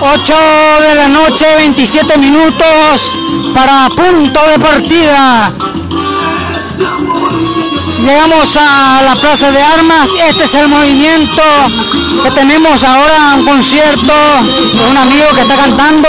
8 de la noche, 27 minutos para punto de partida. Llegamos a la Plaza de Armas. Este es el movimiento que tenemos ahora, un concierto de un amigo que está cantando.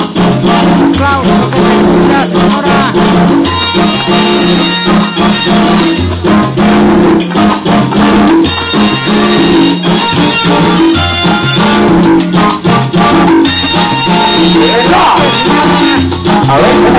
All right.